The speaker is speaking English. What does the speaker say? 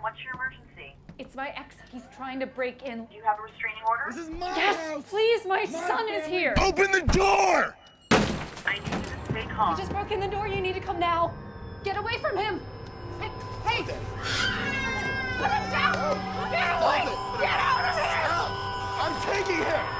what's your emergency? It's my ex. He's trying to break in. Do you have a restraining order? This is my Yes, house. please, my son is here. Open the door! I need you to stay calm. He just broke in the door. You need to come now. Get away from him. Hey, hey. Put him down. Get away. Get out of here. I'm taking him!